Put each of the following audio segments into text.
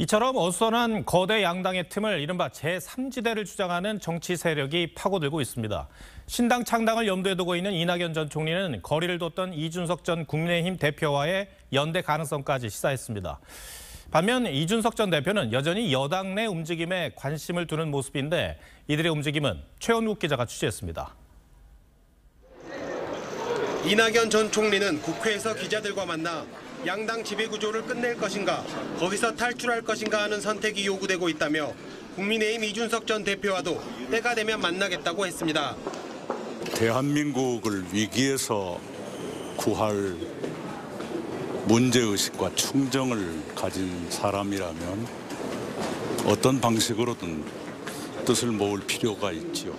이처럼 어수선한 거대 양당의 틈을 이른바 제3지대를 주장하는 정치 세력이 파고들고 있습니다. 신당 창당을 염두에 두고 있는 이낙연 전 총리는 거리를 뒀던 이준석 전 국민의힘 대표와의 연대 가능성까지 시사했습니다. 반면 이준석 전 대표는 여전히 여당 내 움직임에 관심을 두는 모습인데 이들의 움직임은 최원국 기자가 취재했습니다. 이낙연 전 총리는 국회에서 기자들과 만나 양당 지배구조를 끝낼 것인가, 거기서 탈출할 것인가 하는 선택이 요구되고 있다며 국민의힘 이준석 전 대표와도 때가 되면 만나겠다고 했습니다. 대한민국을 위기에서 구할 문제의식과 충정을 가진 사람이라면 어떤 방식으로든 뜻을 모을 필요가 있지요.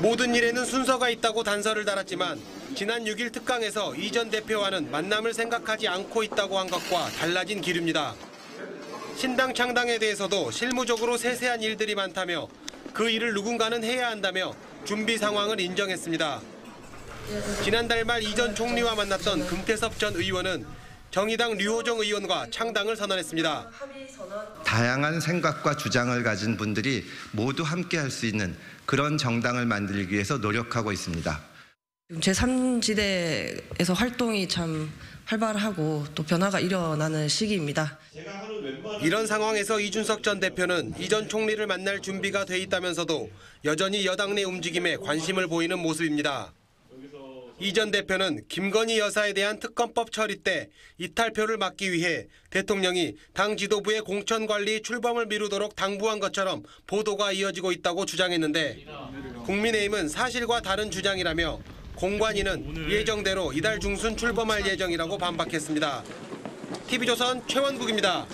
모든 일에는 순서가 있다고 단서를 달았지만 지난 6일 특강에서 이 전 대표와는 만남을 생각하지 않고 있다고 한 것과 달라진 기류입니다. 신당 창당에 대해서도 실무적으로 세세한 일들이 많다며 그 일을 누군가는 해야 한다며 준비 상황을 인정했습니다. 지난달 말 이 전 총리와 만났던 금태섭 전 의원은 정의당 류호정 의원과 창당을 선언했습니다. 다양한 생각과 주장을 가진 분들이 모두 함께 할 수 있는 그런 정당을 만들기 위해서 노력하고 있습니다. 제3지대에서 활동이 참 활발하고 또 변화가 일어나는 시기입니다. 이런 상황에서 이준석 전 대표는 이전 총리를 만날 준비가 돼 있다면서도 여전히 여당 내 움직임에 관심을 보이는 모습입니다. 이 전 대표는 김건희 여사에 대한 특검법 처리 때 이탈표를 막기 위해 대통령이 당 지도부의 공천 관리 출범을 미루도록 당부한 것처럼 보도가 이어지고 있다고 주장했는데 국민의힘은 사실과 다른 주장이라며 공관위는 예정대로 이달 중순 출범할 예정이라고 반박했습니다. TV조선 최원국입니다.